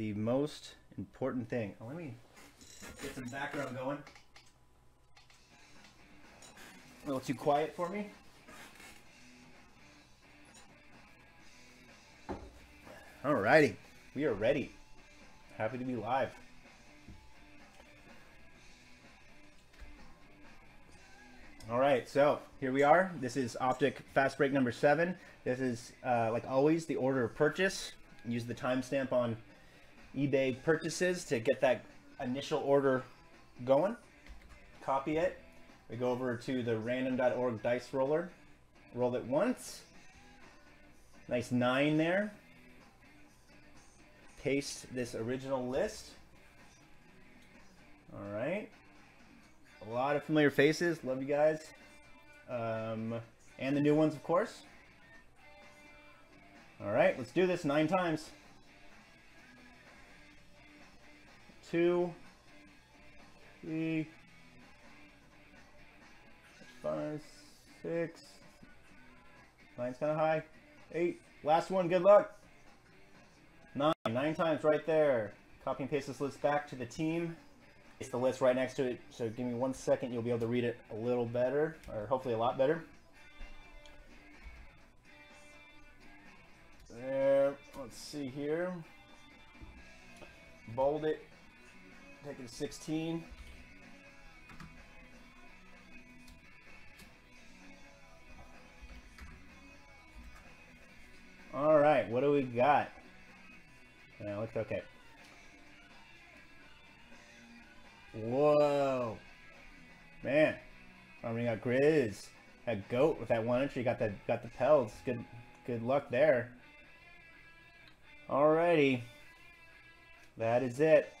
the most important thing. Oh, let me get some background going. A little too quiet for me. Alrighty, we are ready. Happy to be live. All right, so here we are. This is Optic Fast Break number seven. This is, uh, like always, the order of purchase. Use the timestamp on eBay purchases to get that initial order going. Copy it. We go over to the random.org dice roller. Roll it once. Nice nine there. Paste this original list. All right. A lot of familiar faces. Love you guys. Um, and the new ones, of course. All right, let's do this nine times. Two, three, five, six. Nine's kind of high. Eight. Last one. Good luck. Nine. Nine times right there. Copy and paste this list back to the team. It's the list right next to it, so give me one second. You'll be able to read it a little better, or hopefully a lot better. There. Let's see here. Bold it. To 16. All right, what do we got? Uh, yeah, looks okay. Whoa. Man. I mean, got Grizz. That goat with that one entry got the got the pelts. Good good luck there. Alrighty. That is it.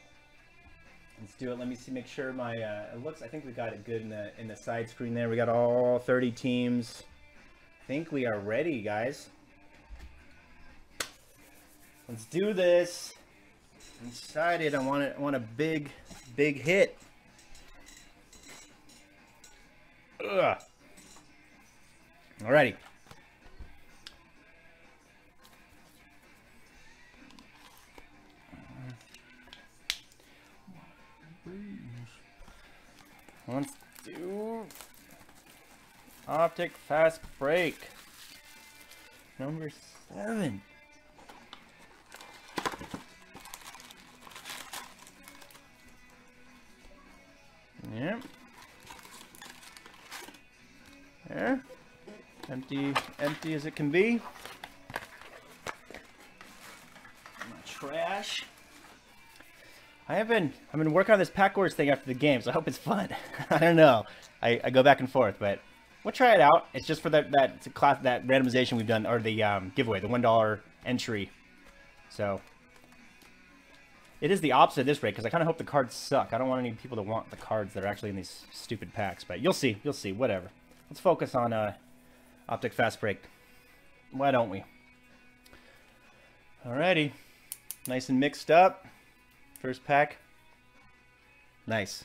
Let's do it. Let me see make sure my uh, it looks I think we got it good in the in the side screen there. We got all 30 teams. I think we are ready, guys. Let's do this. I'm excited. I want it. I want a big, big hit. Ugh. Alrighty. Let's do optic fast break number seven. Yep. There. Empty, empty as it can be. My trash. I have been, I've been working on this pack orders thing after the game, so I hope it's fun. I don't know. I, I go back and forth, but we'll try it out. It's just for that that class that randomization we've done, or the um, giveaway, the one dollar entry. So it is the opposite this rate because I kind of hope the cards suck. I don't want any people to want the cards that are actually in these stupid packs, but you'll see. You'll see. Whatever. Let's focus on uh, Optic Fast Break. Why don't we? Alrighty. Nice and mixed up. First pack. Nice.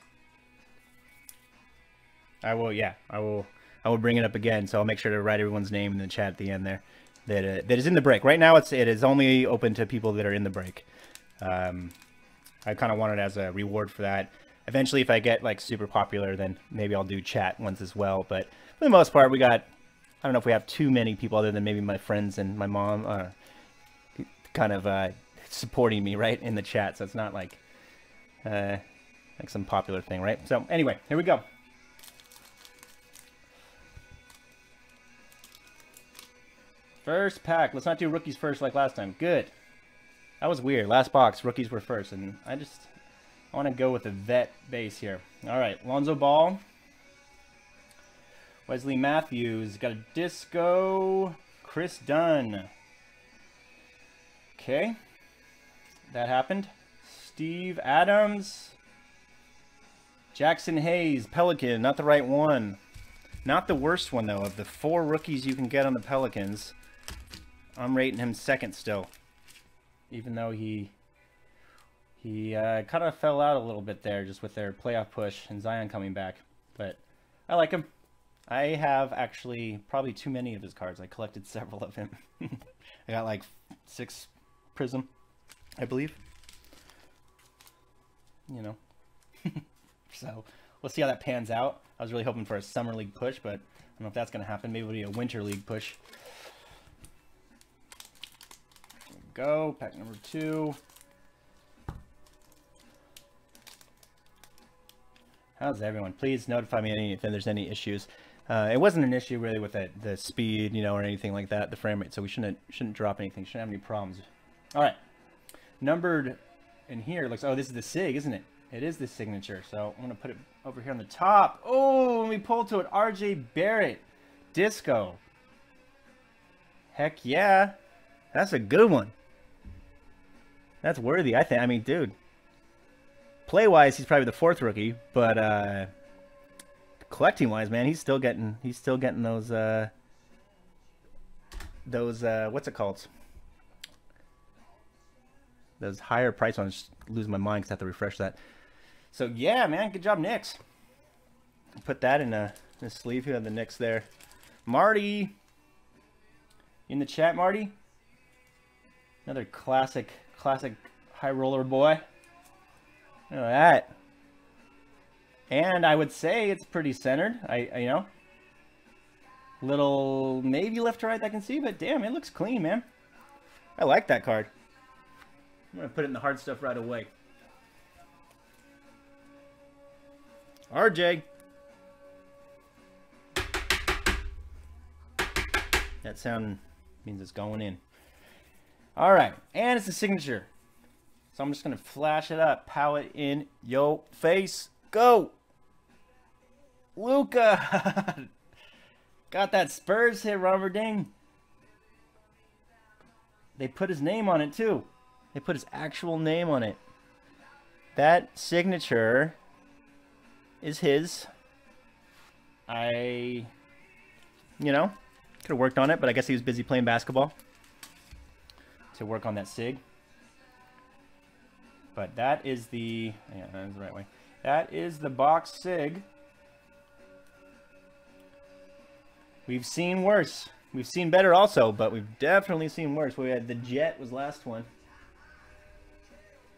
I will, yeah. I will I will bring it up again, so I'll make sure to write everyone's name in the chat at the end there. That, uh, that is in the break. Right now, it's it is only open to people that are in the break. Um, I kind of want it as a reward for that. Eventually, if I get like super popular, then maybe I'll do chat ones as well. But for the most part, we got, I don't know if we have too many people other than maybe my friends and my mom uh, kind of uh, supporting me, right, in the chat. So it's not like, uh, like some popular thing, right? So anyway, here we go. First pack. Let's not do rookies first like last time. Good. That was weird. Last box, rookies were first, and I just I want to go with a vet base here. All right, Lonzo Ball, Wesley Matthews, got a disco, Kris Dunn. Okay, that happened. Steve Adams, Jaxson Hayes, Pelican, not the right one. Not the worst one, though. Of the four rookies you can get on the Pelicans, I'm rating him second still. Even though he he uh, kind of fell out a little bit there just with their playoff push and Zion coming back. But I like him. I have actually probably too many of his cards. I collected several of him. I got like six Prism, I believe. you know. so we'll see how that pans out. I was really hoping for a summer league push, but I don't know if that's going to happen. Maybe it'll be a winter league push. go. Pack number two. How's everyone? Please notify me if there's any issues. Uh, it wasn't an issue really with the, the speed, you know, or anything like that, the frame rate, so we shouldn't shouldn't drop anything, shouldn't have any problems. All right, numbered in here looks, oh, this is the SIG, isn't it? It is the signature, so I'm gonna put it over here on the top. Oh, let me pull to it, RJ Barrett, Disco. Heck yeah, that's a good one. That's worthy, I think. I mean, dude, play-wise, he's probably the fourth rookie, but uh, collecting-wise, man, he's still getting he's still getting those uh, those uh, what's it called? Those higher price ones. Lose my mind because I have to refresh that. So yeah, man, good job, Knicks. Put that in a, in a sleeve here. The Knicks there. Marty, in the chat, Marty. Another classic, classic high roller boy. Look at that. And I would say it's pretty centered. I, I, you know, little maybe left to right I can see, but damn, it looks clean, man. I like that card. I'm gonna put it in the hard stuff right away. RJ. That sound means it's going in. All right, and it's the signature. So I'm just gonna flash it up, pow it in yo face, go. Luka! got that Spurs hit, Romerding. They put his name on it too. They put his actual name on it. That signature is his. I, you know, could have worked on it, but I guess he was busy playing basketball to work on that SIG. But that is the, yeah, that is the right way. That is the box SIG. We've seen worse. We've seen better also, but we've definitely seen worse. We had the Jet was last one.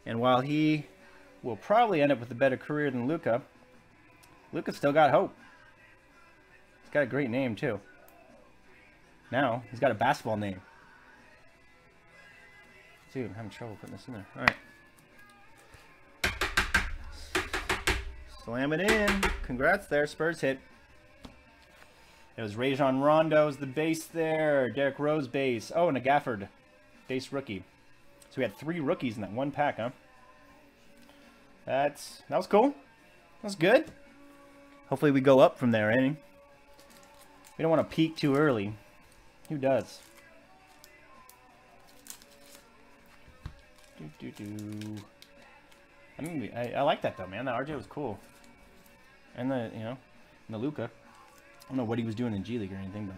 And while he will probably end up with a better career than Luca, Luka still got hope. He's got a great name too. Now, he's got a basketball name. Dude, I'm having trouble putting this in there. Alright. Slam it in. Congrats there, Spurs hit. It was Rajon Rondo's the base there. Derrick Rose base. Oh, and a Gafford base rookie. So we had three rookies in that one pack, huh? That's that was cool. That's good. Hopefully we go up from there, eh? We don't want to peak too early. Who does? Do, do, do. I mean, I, I like that though, man. That RJ was cool. And the, you know, and the Luka. I don't know what he was doing in G League or anything, but.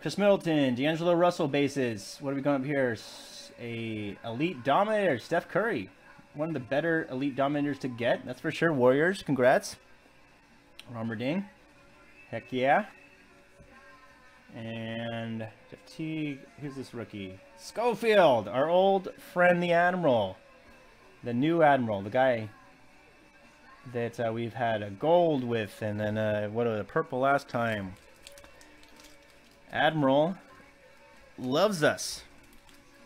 Khris Middleton, D'Angelo Russell bases. What are we going up here? A elite dominator, Steph Curry. One of the better elite dominators to get. That's for sure. Warriors, congrats. Romerding. Heck yeah. And Jeff Teague. Who's this rookie? Schofield, our old friend, the Admiral. The new Admiral, the guy that uh, we've had a gold with, and then uh, what a purple last time. Admiral loves us,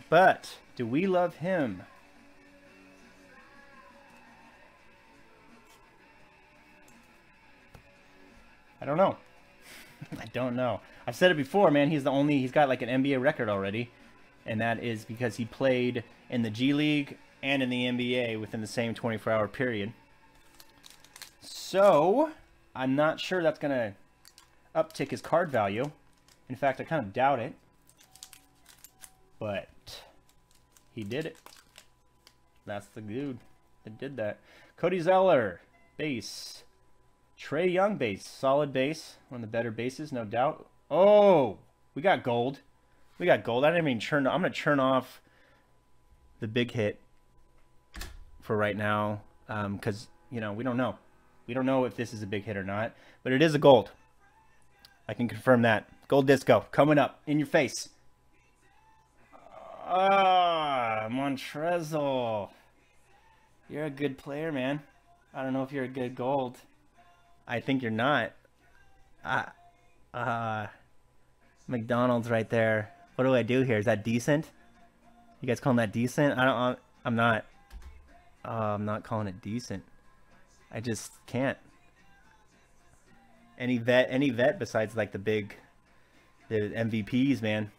but do we love him? I don't know. I don't know. I've said it before, man. He's the only. He's got like an NBA record already, and that is because he played in the G League and in the NBA within the same 24-hour period. So, I'm not sure that's going to uptick his card value. In fact, I kind of doubt it. But he did it. That's the dude that did that. Cody Zeller, base. Trae Young base. Solid base. One of the better bases, no doubt. Oh, we got gold. We got gold. I didn't even turn. I'm to turn off the big hit for right now because, um, you know, we don't know. We don't know if this is a big hit or not, but it is a gold. I can confirm that. Gold disco coming up in your face. Ah, Montrezl. You're a good player, man. I don't know if you're a good gold. I think you're not. Uh, uh, McDonald's right there. What do I do here? Is that decent? You guys calling that decent? I don't. I'm not. Uh, I'm not calling it decent. I just can't. Any vet, any vet besides like the big, the MVPs, man.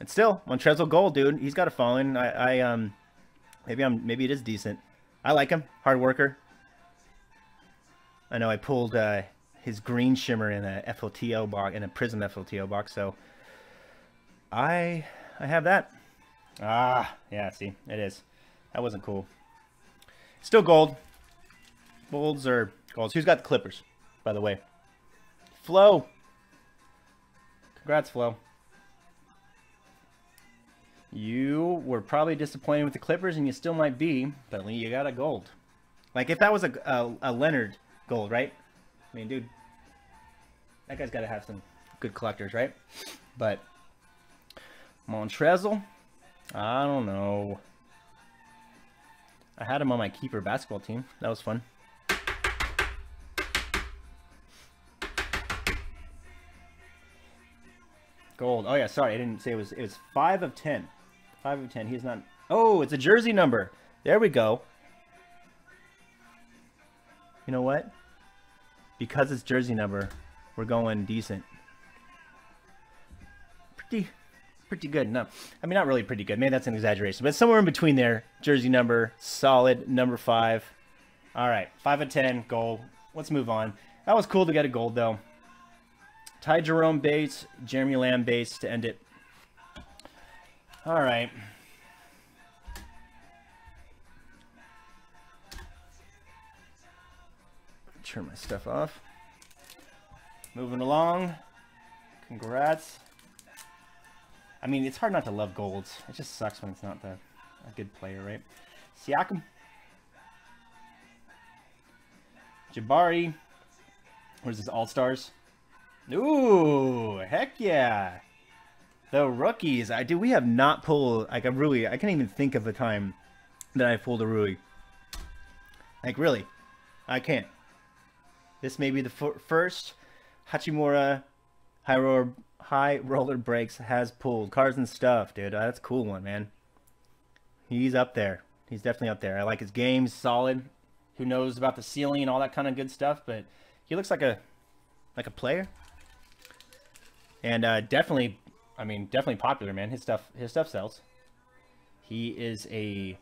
And still, Montrezl Gold, dude. He's got a following. I, I um, maybe I'm, maybe it is decent. I like him. Hard worker. I know I pulled uh, his green shimmer in a FLTO box, in a Prism FLTO box, so I, I have that. Ah, yeah. See, it is. That wasn't cool. Still gold. Golds or golds. Who's got the Clippers, by the way? Flo. Congrats, Flo. You were probably disappointed with the Clippers, and you still might be, but you got a gold. Like, if that was a, a, a Leonard gold, right? I mean, dude, that guy's got to have some good collectors, right? But Montrezl, I don't know. I had him on my keeper basketball team. That was fun. Gold. Oh yeah, sorry, I didn't say it was. It was five of ten. Five of ten. He's not. Oh, it's a jersey number. There we go. You know what? Because it's jersey number, we're going decent. Pretty, pretty good. No, I mean not really pretty good. Maybe that's an exaggeration, but somewhere in between there. Jersey number, solid. Number five. All right, five of ten. Gold. Let's move on. That was cool to get a gold though. Ty Jerome Bates, Jeremy Lamb base to end it. All right. Turn my stuff off. Moving along. Congrats. I mean, it's hard not to love golds. It just sucks when it's not the a good player, right? Siakam. Jabari. What is this, All-Stars? Ooh, heck yeah. The rookies. I do. We have not pulled, like, a really, I can't even think of the time that I pulled a Rui. Like, really. I can't. This may be the first Hachimura high roller, high roller brakes has pulled. Cars and stuff, dude. Uh, that's a cool one, man. He's up there. He's definitely up there. I like his games, solid. Who knows about the ceiling and all that kind of good stuff, but he looks like a like a player. And uh, definitely, I mean, definitely popular, man. His stuff, his stuff sells. He is a,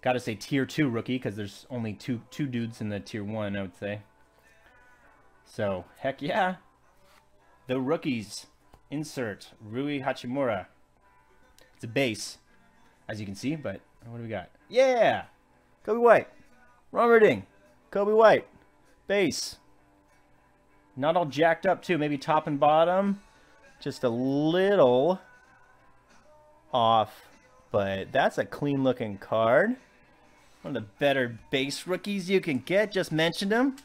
gotta say, tier two rookie because there's only two two dudes in the tier one, I would say. So heck yeah, the rookies insert Rui Hachimura. It's a base, as you can see, but what do we got? Yeah, Coby White, Romerding, Coby White, base. Not all jacked up too, maybe top and bottom just a little off, but that's a clean looking card. One of the better base rookies you can get. Just mentioned him.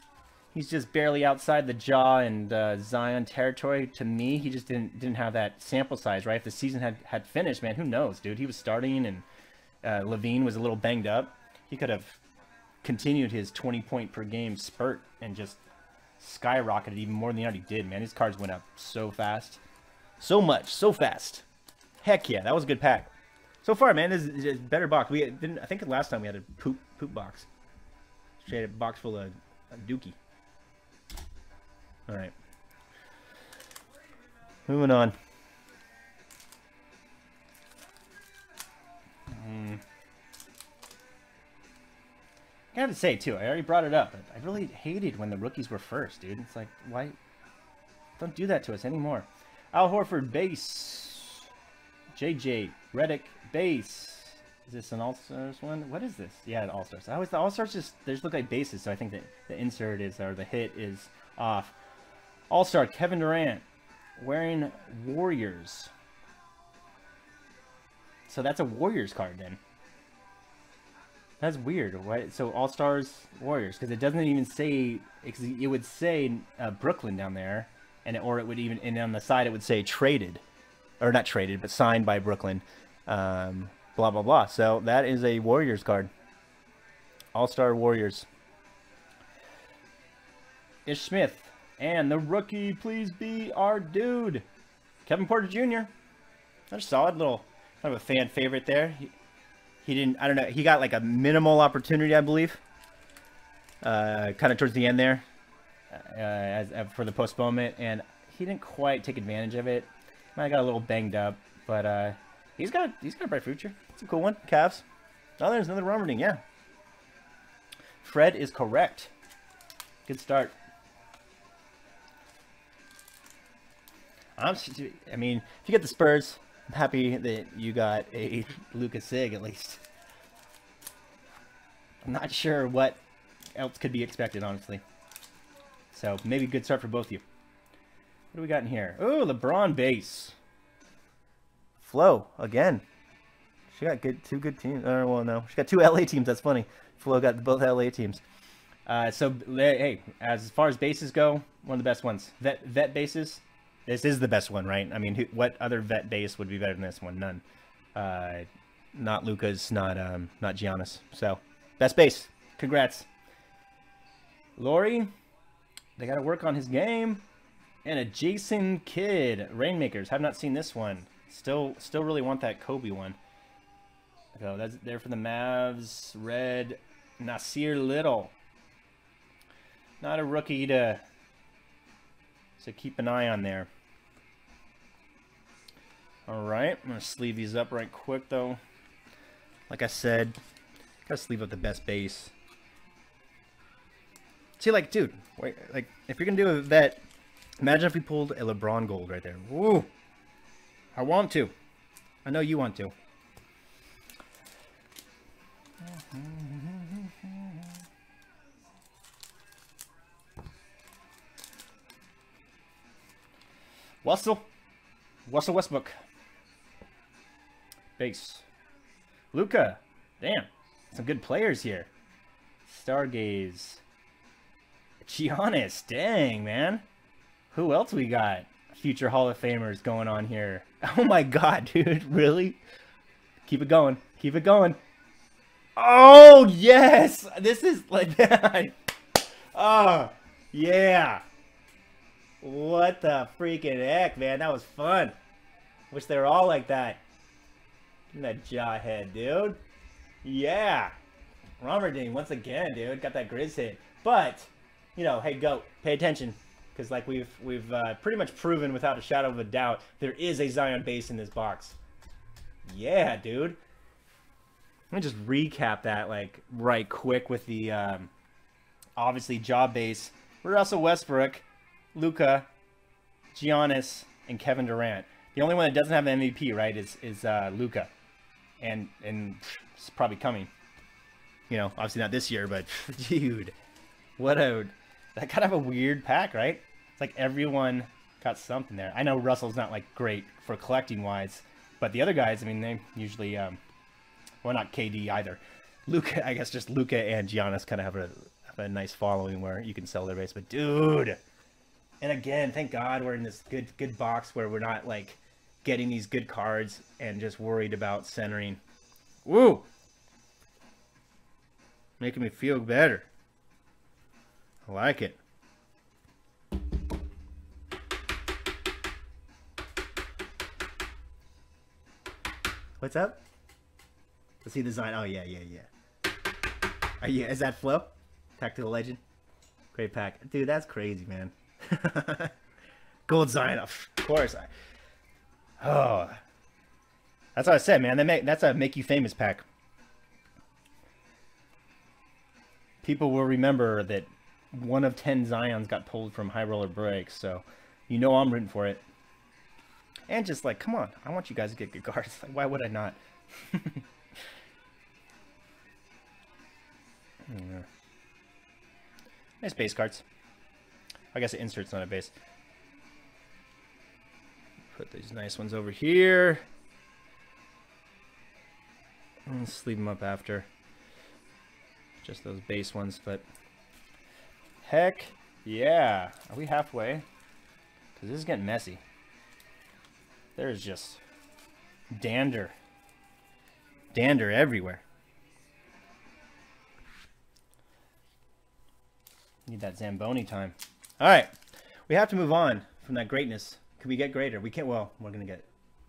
He's just barely outside the Ja and uh, Zion territory. To me, he just didn't didn't have that sample size, right? If the season had, had finished, man, who knows, dude? He was starting and uh, LaVine was a little banged up. He could have continued his 20 point per game spurt and just skyrocketed even more than he already did, man. His cards went up so fast. So much, so fast. Heck yeah, that was a good pack. So far, man, this is a better box. We didn't. I think last time we had a poop poop box. had a box full of, of Dookie. All right. Moving on. Mm. I to say too, I already brought it up, I really hated when the rookies were first, dude. It's like, why? Don't do that to us anymore. Al Horford, base. JJ, Redick, base. Is this an All-Stars one? What is this? Yeah, an All-Stars. I always, the All-Stars just, they just look like bases, so I think that the insert is, or the hit is off. All-Star, Kevin Durant, wearing Warriors. So that's a Warriors card then. That's weird. So All Stars Warriors because it doesn't even say. It would say uh, Brooklyn down there, and or it would even and on the side it would say traded, or not traded, but signed by Brooklyn. Um, blah, blah, blah. So that is a Warriors card. All-Star Warriors. Ish Smith. And the rookie, please be our dude. Kevin Porter Jr. That's solid little, kind of a fan favorite there. He, he didn't, I don't know, he got like a minimal opportunity, I believe. Uh, kind of towards the end there. Uh, as, uh, for the postponement. And he didn't quite take advantage of it. Might got a little banged up. But uh, he's got he's got a bright future. It's a cool one. Cavs. Oh, there's another Romerding. Yeah. Fred is correct. Good start. I'm, I mean, if you get the Spurs, I'm happy that you got a Lucas Sig at least. I'm not sure what else could be expected, honestly. So maybe good start for both of you. What do we got in here? Oh, LeBron base. Flo again. She got good two good teams. Uh, well, no, she got two LA teams. That's funny. Flo got both LA teams. Uh, so hey, as far as bases go, one of the best ones. Vet vet bases. This is the best one, right? I mean, who, what other vet base would be better than this one? None. Uh, not Lucas. not um, not Giannis. So, best base. Congrats, Lori. They got to work on his game. And a Jason Kidd, Rainmakers. Have not seen this one. Still, still really want that Kobe one. So that's there for the Mavs. Red, Nassir Little. Not a rookie to, to keep an eye on there. All right, I'm gonna sleeve these up right quick though. Like I said, gotta sleeve up the best base. See, like, dude, wait, like, if you're gonna do a vet, imagine if we pulled a LeBron gold right there. Woo! I want to. I know you want to. Russell. Russell Westbrook. Base. Luka. Damn. Some good players here. Stargaze. Giannis. Dang, man. Who else we got? Future Hall of Famers going on here. Oh my god, dude. Really? Keep it going. Keep it going. Oh, yes! This is like that. oh, yeah. What the freaking heck, man? That was fun. Wish they were all like that. that jaw head, dude. Yeah. Romerding, once again, dude. Got that Grizz hit. But, you know, hey, go. Pay attention. Because, like, we've we've uh, pretty much proven without a shadow of a doubt, there is a Zion base in this box. Yeah, dude. Let me just recap that, like, right quick with the, um, obviously, job base. We're Russell Westbrook Luka, Giannis, and Kevin Durant. The only one that doesn't have an MVP, right, is is uh, Luka, and and it's probably coming. You know, obviously not this year, but dude, what a that kind of a weird pack, right? It's like everyone got something there. I know Russell's not like great for collecting wise, but the other guys, I mean, they usually, um, well, not KD either. Luka, I guess just Luka and Giannis kind of have a, have a nice following where you can sell their base. But dude, and again, thank God we're in this good good box where we're not like getting these good cards and just worried about centering. Woo! Making me feel better. I like it. What's up? Let's see the design. Oh yeah, yeah, yeah. Are you? Is that Flo? Tactical Legend. Great pack, dude. That's crazy, man. Gold Zion, of course. I, oh, that's what I said, man. They make that's a make you famous pack. People will remember that one of ten Zions got pulled from high roller breaks, so you know I'm rooting for it. And just like, come on, I want you guys to get good cards. Like, why would I not? Hmm, yeah. Nice base cards. I guess it insert's not a base. Put these nice ones over here. Let's leave them up after. Just those base ones, but heck yeah. Are we halfway? Because this is getting messy. There's just dander. dander everywhere. Need that Zamboni time. All right. We have to move on from that greatness. Can we get greater? We can't. Well, we're going to get.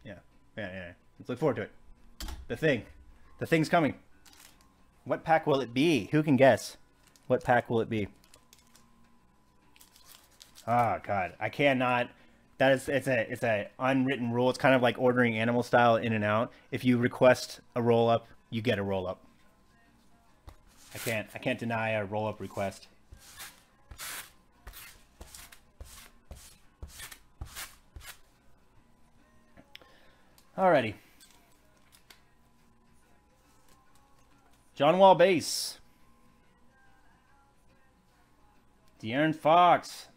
Yeah. Yeah, yeah. Let's look forward to it. The thing. The thing's coming. What pack will it be? Who can guess? What pack will it be? Oh god, I cannot. That is, it's a, it's a unwritten rule. It's kind of like ordering animal style In-N-Out. If you request a roll up, you get a roll up. I can't, I can't deny a roll up request. Alrighty. John Wall base. De'Aaron Fox.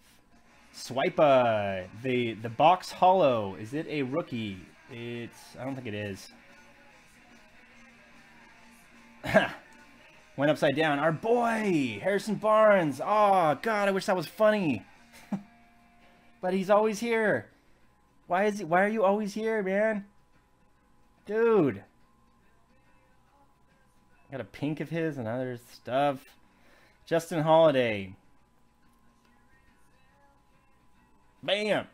Swipa. Uh, the the box hollow. Is it a rookie? It's I don't think it is. Went upside down. Our boy, Harrison Barnes. Oh god, I wish that was funny. but he's always here. Why is he why are you always here, man? Dude. Got a pink of his and other stuff. Justin Holiday. Bam!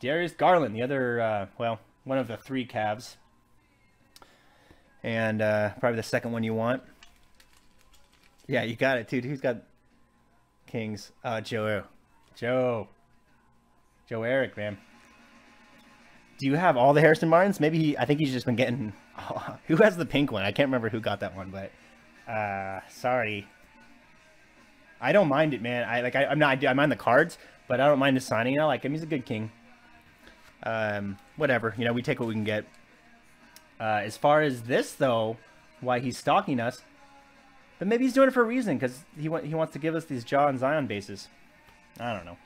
Darius Garland, the other, uh, well, one of the three Cavs. And uh, probably the second one you want. Yeah, you got it, dude. Who's got Kings? Uh, Joe. Joe. Joe Eric, man. Do you have all the Harrison Barnes? Maybe he, I think he's just been getting. Oh, who has the pink one? I can't remember who got that one, but uh, sorry. I don't mind it, man. I like. I, am not. I mind the cards, but I don't mind his signing. I like him. He's a good king. Um, whatever. You know, we take what we can get. Uh, as far as this, though, why he's stalking us, but maybe he's doing it for a reason because he wa he wants to give us these Ja and Zion bases. I don't know.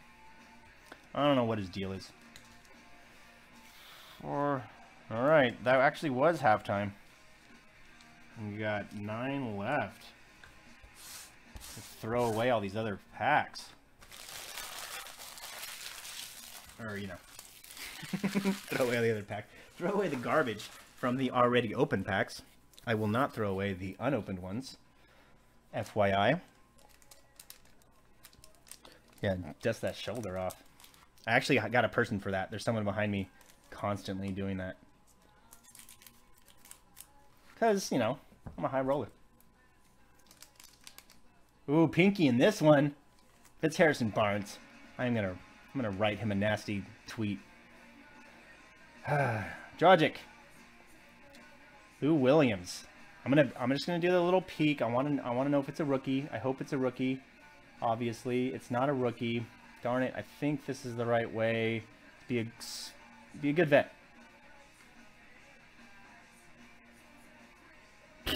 I don't know what his deal is. Or, all right, that actually was halftime. We got nine left. Let's throw away all these other packs. Or, you know, throw away the other pack. Throw away the garbage from the already open packs. I will not throw away the unopened ones. FYI. Yeah, dust that shoulder off. I actually got a person for that. There's someone behind me constantly doing that. Because, you know, I'm a high roller. Ooh, Pinky in this one. It's Harrison Barnes. I'm gonna I'm gonna write him a nasty tweet. Dragic. Lou Williams. I'm gonna I'm just gonna do the little peek. I wanna I wanna know if it's a rookie. I hope it's a rookie. Obviously, it's not a rookie. Darn it, I think this is the right way. Be a be a good vet.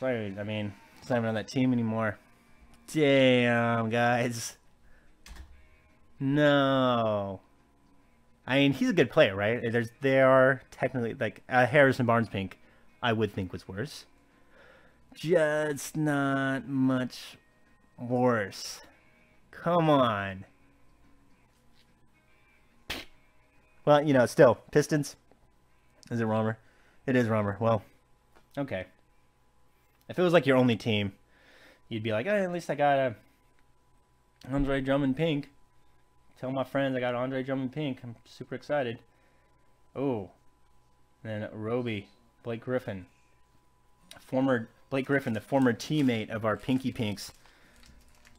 Sorry, I mean, it's not even on that team anymore. Damn, guys. No. I mean, he's a good player, right? There's, there are technically, like, uh, Harrison Barnes pink, I would think was worse. Just not much worse. Come on. Well, you know, still, Pistons. Is it Romer? It is Romer. Well, okay. If it was like your only team, you'd be like, hey, at least I got a Andre Drummond pink. Tell my friends I got Andre Drummond pink. I'm super excited. Oh, then Roby, Blake Griffin, former Blake Griffin, the former teammate of our Pinky Pinks.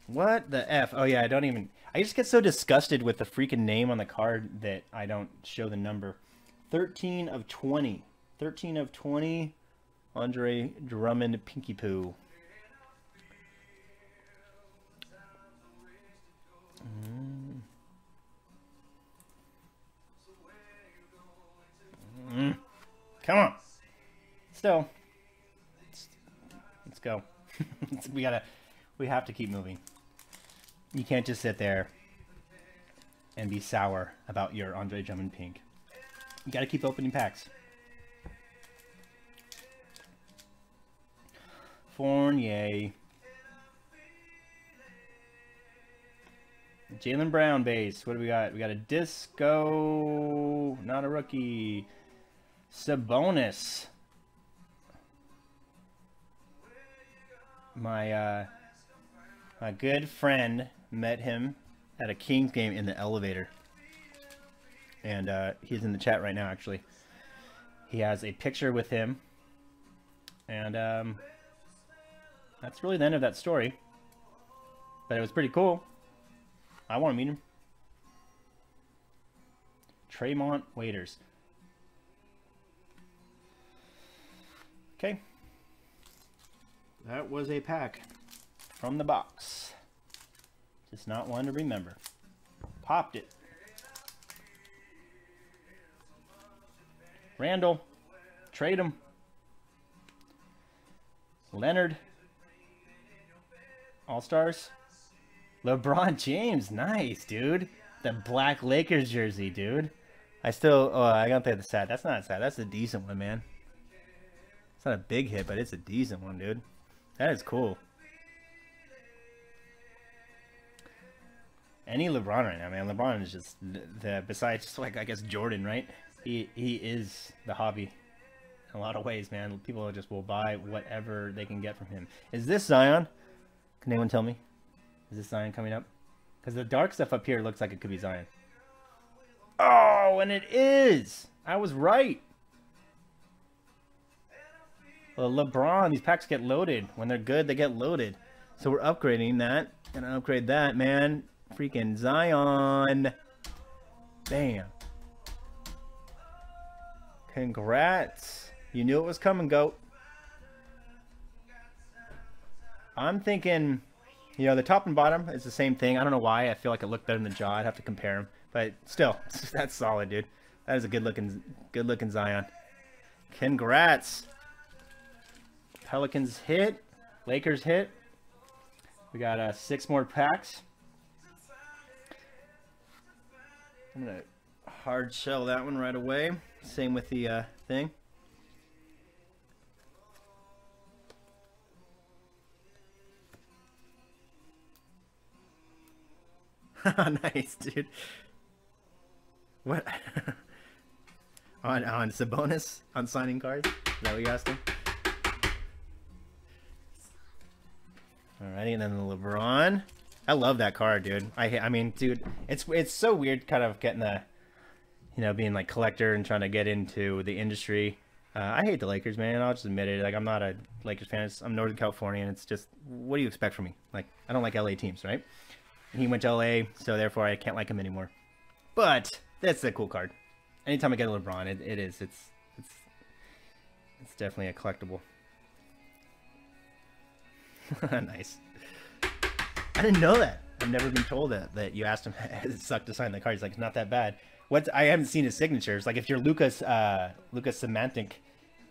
What the f? Oh yeah, I don't even. I just get so disgusted with the freaking name on the card that I don't show the number. 13 of 20. 13 of 20. Andre Drummond Pinky Poo. Mm. Come on. Still. Let's, let's go. we gotta, we have to keep moving. You can't just sit there and be sour about your Andre Drummond Pink. You gotta keep opening packs. Fournier. Jaylen Brown base. What do we got? We got a disco, not a rookie. Sabonis. My uh, my good friend met him at a Kings game in the elevator. And uh, he's in the chat right now, actually. He has a picture with him. And um, that's really the end of that story. But it was pretty cool. I want to meet him. Tremont Waters. Okay. That was a pack from the box. Just not one to remember. Popped it. Randle. Trade him. Leonard. All-Stars. LeBron James. Nice, dude. The black Lakers jersey, dude. I still... Oh, I gotta play the sad. That's not sad. That's a decent one, man. It's not a big hit, but it's a decent one, dude. That is cool. Any LeBron right now, man. LeBron is just the, the besides just like I guess Jordan, right? He he is the hobby in a lot of ways, man. People just will buy whatever they can get from him. Is this Zion? Can anyone tell me? Is this Zion coming up? Because the dark stuff up here looks like it could be Zion. Oh, and it is! I was right! Well, LeBron, these packs get loaded. When they're good, they get loaded. So we're upgrading that. Gonna upgrade that, man. Freaking Zion. Bam. Congrats. You knew it was coming, GOAT. I'm thinking, you know, the top and bottom is the same thing. I don't know why. I feel like it looked better than the Ja. I'd have to compare them. But still, that's solid, dude. That is a good looking, good looking Zion. Congrats. Pelicans hit. Lakers hit. We got uh, six more packs. I'm to hard shell that one right away. Same with the uh, thing. nice, dude. What? on on Sabonis on signing cards? Is that what you asked him? Alrighty, and then the LeBron. I love that card, dude. I I mean, dude, it's it's so weird, kind of getting the, you know, being like collector and trying to get into the industry. Uh, I hate the Lakers, man. I'll just admit it. Like, I'm not a Lakers fan. It's, I'm Northern California, and it's just, what do you expect from me? Like, I don't like LA teams, right? He went to LA, so therefore I can't like him anymore. But that's a cool card. Anytime I get a LeBron, it, it is. It's it's it's definitely a collectible. nice. I didn't know that. I've never been told that that you asked him. it sucked to sign the card. He's like, it's not that bad. What I haven't seen his signatures. Like if you're Lucas uh, Lucas Samanic,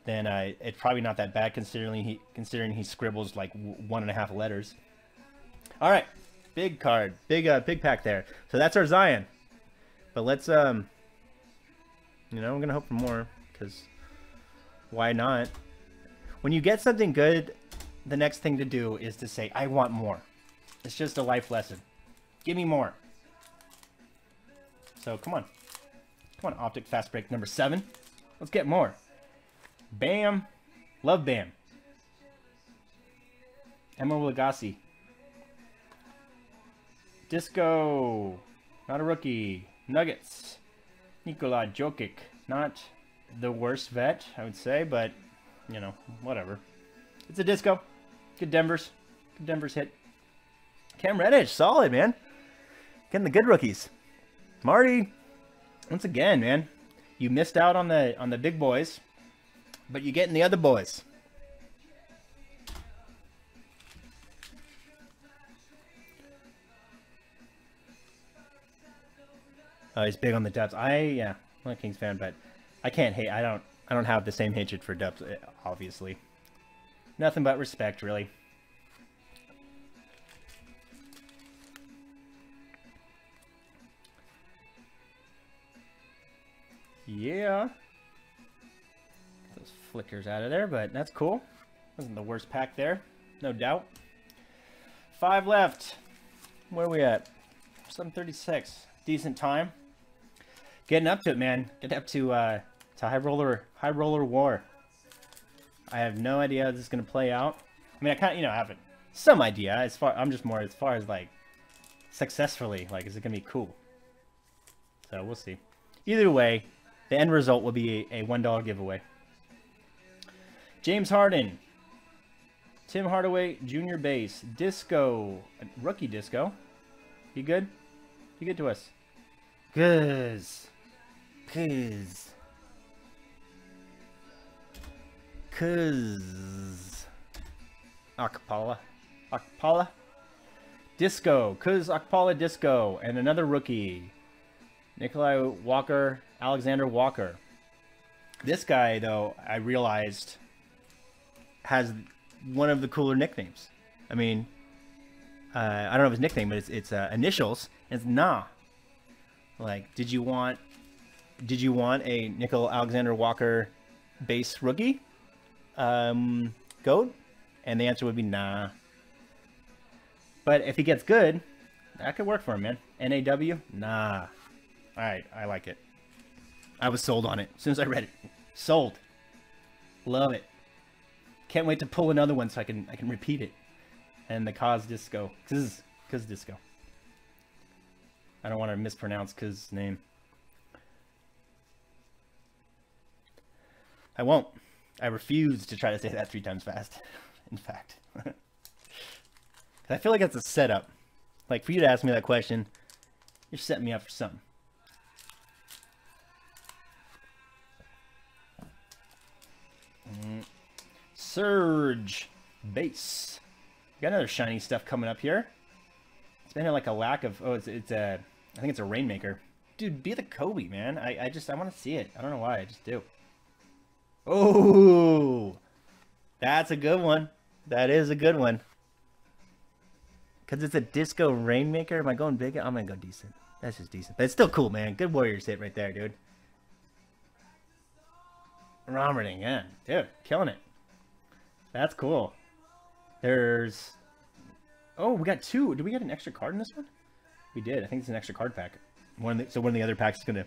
then uh, it's probably not that bad considering he considering he scribbles like one and a half letters. All right, big card, big uh, big pack there. So that's our Zion. But let's um, you know, I'm gonna hope for more because why not? When you get something good, the next thing to do is to say, I want more. It's just a life lesson. Give me more. So come on. Come on, Optic Fast Break number seven. Let's get more. Bam. Love Bam. Emma Lagasse. Disco. Not a rookie. Nuggets. Nikola Jokic. Not the worst vet, I would say, but, you know, whatever. It's a disco. Good Denver's. Good Denver's hit. Cam Reddish, solid, man. Getting the good rookies. Marty, once again, man. You missed out on the on the big boys, but you're getting the other boys. Uh, he's big on the Dubs. I yeah, I'm a Kings fan, but I can't hate. I don't. I don't have the same hatred for Dubs, eh, obviously. Nothing but respect, really. Yeah. Get those flickers out of there, but that's cool. Wasn't the worst pack there, no doubt. Five left. Where are we at? 736. Decent time. Getting up to it, man. Getting up to uh, a high roller, high roller war. I have no idea how this is gonna play out. I mean, I kind of, you know, have it, some idea. As far, I'm just more as far as like successfully, like, is it gonna be cool? So we'll see. Either way, the end result will be a, a one dollar giveaway. James Harden, Tim Hardaway, Junior Base, Disco, rookie Disco. You good? You good to us? Cause, cause, cause, Okpala, Okpala, Disco, cause Okpala Disco, and another rookie, Nickeil Walker, Alexander Walker. This guy, though, I realized has one of the cooler nicknames. I mean, uh, I don't know his nickname, but it's, it's uh, initials. And it's Nah. Like, did you want, did you want a Nickeil Alexander Walker base rookie, um, goat? And the answer would be nah. But if he gets good, that could work for him, man. NAW? Nah. Alright, I like it. I was sold on it as soon as I read it. Sold. Love it. Can't wait to pull another one so I can I can repeat it. And the cause disco. Cause cause disco. I don't want to mispronounce cause name. I won't. I refuse to try to say that three times fast. In fact. I feel like that's a setup. Like for you to ask me that question, you're setting me up for something. Mm. Surge base. got another shiny stuff coming up here. It's been like a lack of. Oh, it's it's a. I think it's a rainmaker. Dude, be the Kobe, man. I I just I want to see it. I don't know why. I just do. Oh, that's a good one. That is a good one. Cause it's a disco rainmaker. Am I going big? I'm gonna go decent. That's just decent. But it's still cool, man. Good Warriors hit right there, dude. Romerding, yeah. Dude, killing it. That's cool. There's... Oh, we got two. Do we get an extra card in this one? We did. I think it's an extra card pack. One the, so one of the other packs is going to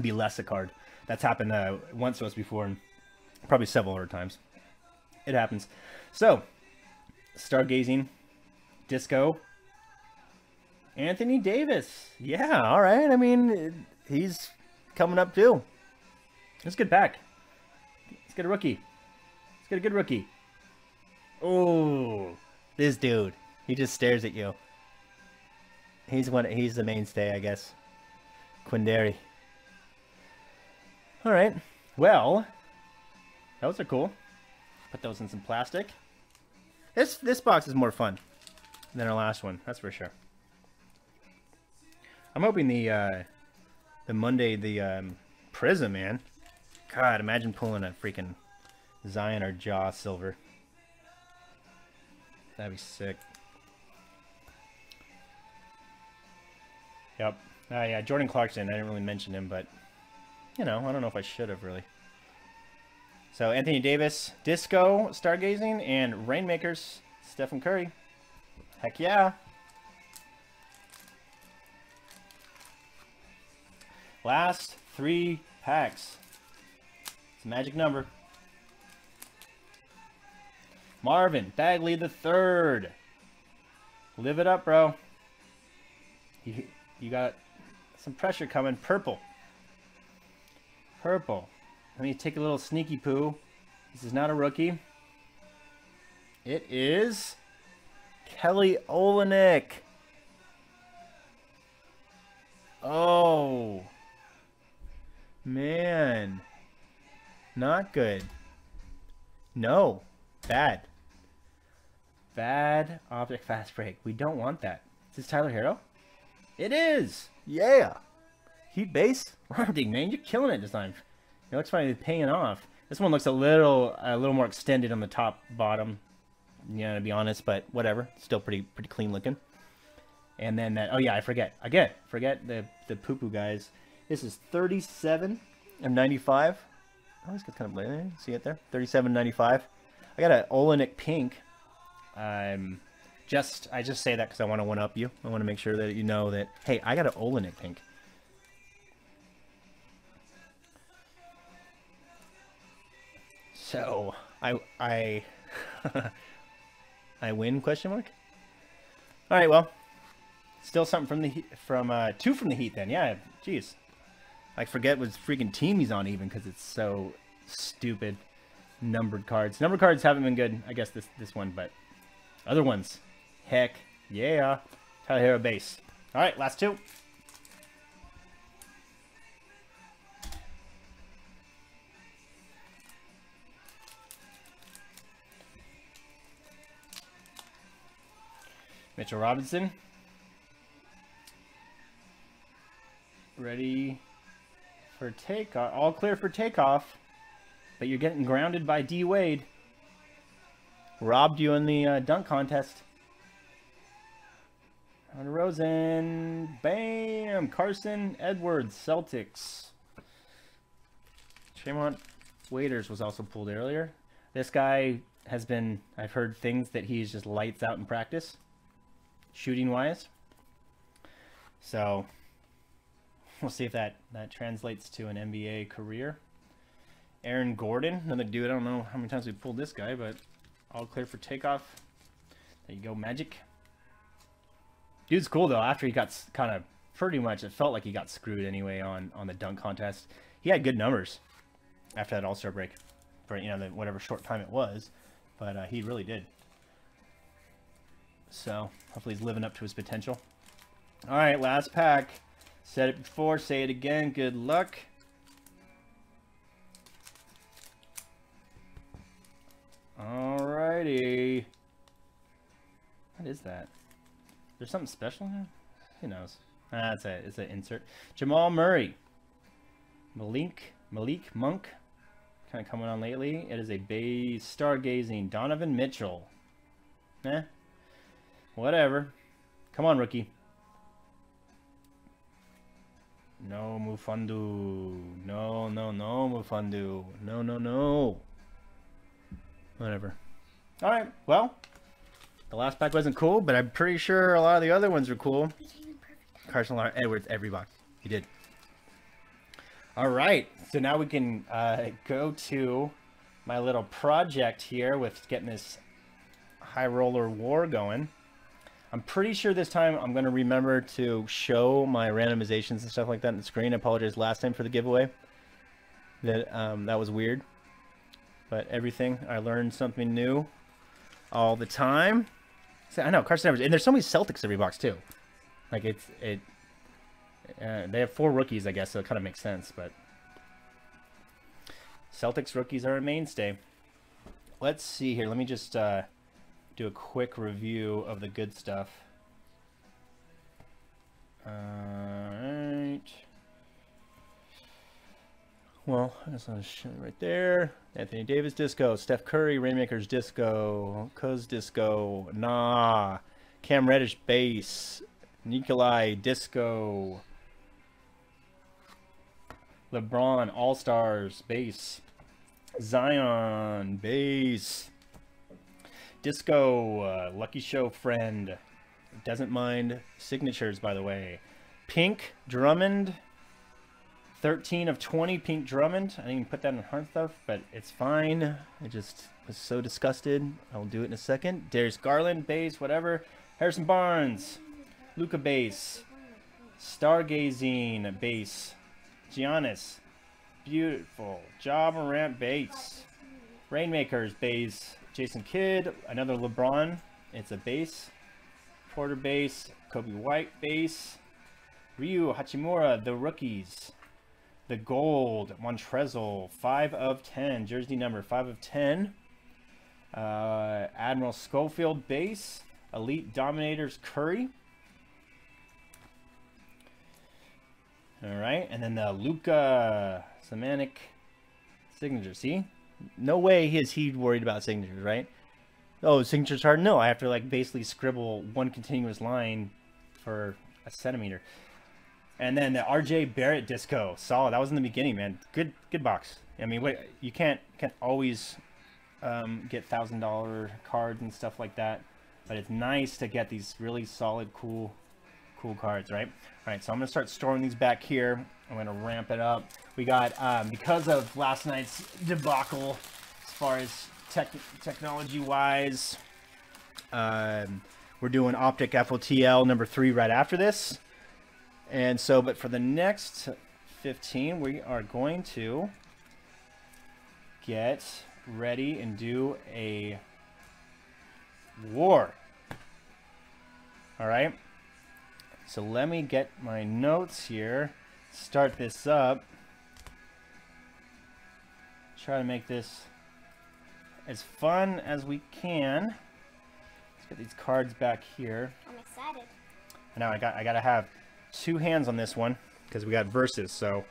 be less a card. That's happened uh, once to us before, and probably several other times. It happens. So, stargazing, disco, Anthony Davis. Yeah, all right. I mean, he's coming up too. A good pack. Let's get a rookie. Let's get a good rookie. Oh, this dude. He just stares at you. He's one. He's the mainstay, I guess. Quinndary. All right. Well, those are cool. Put those in some plastic. This this box is more fun than our last one. That's for sure. I'm hoping the uh, the Monday the um, Prism man. God, imagine pulling a freaking Zion or Ja Silver. That'd be sick. Yep. Uh, yeah, Jordan Clarkson. I didn't really mention him, but, you know, I don't know if I should have really. So, Anthony Davis, Disco, Stargazing, and Rainmakers, Stephen Curry. Heck yeah. Last three packs. It's a magic number. Marvin Bagley the third. Live it up, bro. You, you got some pressure coming. Purple. Purple. Let me take a little sneaky poo. This is not a rookie. It is Kelly Olynyk. Oh. Man. Not good. No. Bad. Bad Optic fast break. We don't want that. Is this Tyler Herro? It is! Yeah! Heat base? Rounding, man, you're killing it this time. It looks funny paying off. This one looks a little a little more extended on the top bottom, know, to be honest, but whatever. Still pretty pretty clean looking. And then that oh yeah, I forget. Again, forget the the poo poo guys. This is 37 of 95. Oh, gets kind of blurry. See it there? 37.95. I got an Olynyk pink. Um, just I just say that because I want to one up you. I want to make sure that you know that hey, I got an Olynyk pink. So I I I win? Question mark. All right. Well, still something from the from uh, two from the Heat. Then yeah. Jeez. I forget what freaking team he's on even because it's so stupid. Numbered cards. Numbered cards haven't been good. I guess this this one, but other ones, heck yeah. Tyler Herro base. All right, last two. Mitchell Robinson. Ready for takeoff. All clear for takeoff. But you're getting grounded by D Wade. Robbed you in the uh, dunk contest. On Rosen. Bam! Carson Edwards, Celtics. Tremont Waters was also pulled earlier. This guy has been, I've heard things that he's just lights out in practice, shooting wise. So we'll see if that, that translates to an NBA career. Aaron Gordon, another dude. I don't know how many times we pulled this guy, but all clear for takeoff. There you go, Magic. Dude's cool though. After he got kind of pretty much, it felt like he got screwed anyway on on the dunk contest. He had good numbers after that All Star break, for you know the, whatever short time it was, but uh, he really did. So hopefully he's living up to his potential. All right, last pack. Said it before, say it again. Good luck. Alrighty. What is that? There's something special here? Who knows? Ah, that's it. It's an insert. Jamal Murray. Malik Malik Monk. Kind of coming on lately. It is a base stargazing. Donovan Mitchell. Eh. Whatever. Come on, rookie. No Mfiondu. No, no, no Mfiondu. No, no, no. Whatever. Alright, well. The last pack wasn't cool, but I'm pretty sure a lot of the other ones were cool. Carson Lar Edwards, every box. He did. Alright, so now we can uh, go to my little project here with getting this high roller war going. I'm pretty sure this time I'm going to remember to show my randomizations and stuff like that on the screen. I apologize last time for the giveaway. That um, that was weird. But everything, I learned something new all the time. I know, Carson Edwards. And there's so many Celtics every box, too. Like, it's... it. Uh, they have four rookies, I guess, so it kind of makes sense. But Celtics rookies are a mainstay. Let's see here. Let me just... Uh, do a quick review of the good stuff. Alright. Well, that's not right there. Anthony Davis disco, Steph Curry, Rainmakers disco, Cuz disco, nah. Cam Reddish base, Nickeil disco, LeBron All Stars base, Zion base. Disco, uh, Lucky Show friend, doesn't mind signatures, by the way. Pink Drummond, 13 of 20 Pink Drummond. I didn't even put that in stuff, but it's fine. I just was so disgusted. I'll do it in a second. Darius Garland, base, whatever. Harrison Barnes, Luka Base, Stargazing Base, Giannis, beautiful. Ja Morant base. Rainmakers base. Jason Kidd, another LeBron. It's a base. Porter base. Coby White base. Rui Hachimura, the rookies. The gold, Montrezl, 5 of 10. Jersey number 5 of 10. Uh, Admiral Schofield base. Elite Dominators Curry. All right, and then the Luka Samanic signature. See, no way is he worried about signatures, right? Oh, signatures hard? No, I have to like basically scribble one continuous line for a centimeter. And then the RJ Barrett disco, solid. That was in the beginning, man. Good, good box. I mean, wait, you can't can't always um, get thousand dollar cards and stuff like that, but it's nice to get these really solid, cool, cool cards, right? All right, so I'm gonna start storing these back here. I'm gonna ramp it up. We got um, because of last night's debacle, as far as tech technology wise. Um, we're doing Optic FOTL number three right after this. And so, but for the next 15, we are going to get ready and do a war. All right. So let me get my notes here, start this up, try to make this as fun as we can. Let's get these cards back here. I'm excited. Now I got I gotta have two hands on this one because we got verses. So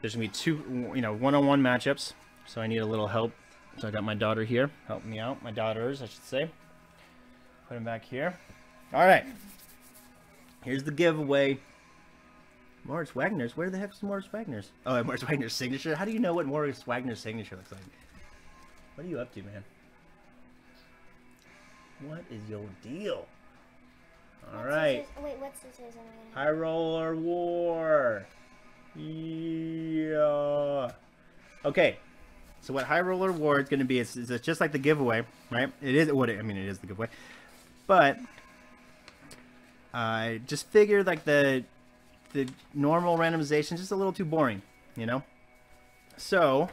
there's gonna be two you know one-on-one matchups. So I need a little help. So I got my daughter here, help me out. My daughters, I should say. Put them back here. All right. Here's the giveaway. Morris Wagner's. Where the heck is Morris Wagner's? Oh, Morris Wagner's signature. How do you know what Morris Wagner's signature looks like? What are you up to, man? What is your deal? Alright. His, wait, what's this? Is High Roller War. Yeah. Okay. So what High Roller War is going to be is, is just like the giveaway, right? It is what it, I mean. It is the giveaway, but I just figured like the the normal randomization is just a little too boring, you know. So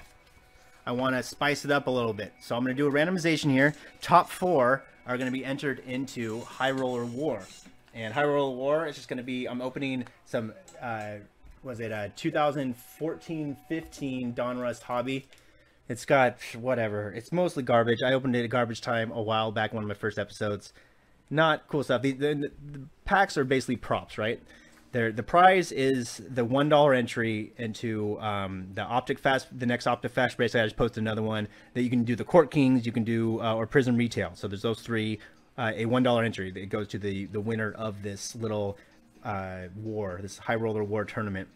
I want to spice it up a little bit. So I'm going to do a randomization here. Top four are going to be entered into High Roller War. And High Roller War is just going to be, I'm opening some, uh, was it a 2014-15 Donruss Hobby. It's got whatever. It's mostly garbage. I opened it at garbage time a while back, one of my first episodes. Not cool stuff. The, the, the packs are basically props, right? There, the prize is the one dollar entry into um, the optic fast, the next optic fast Basically, I just posted another one that you can do the court kings, you can do uh, or Prism retail. So there's those three. Uh, a one dollar entry that goes to the the winner of this little uh, war, this high roller war tournament.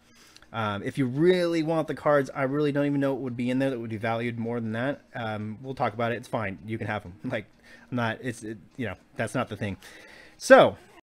Um, if you really want the cards, I really don't even know what would be in there that would be valued more than that. Um, we'll talk about it. It's fine. You can have them. Like, I'm not. It's it, you know that's not the thing. So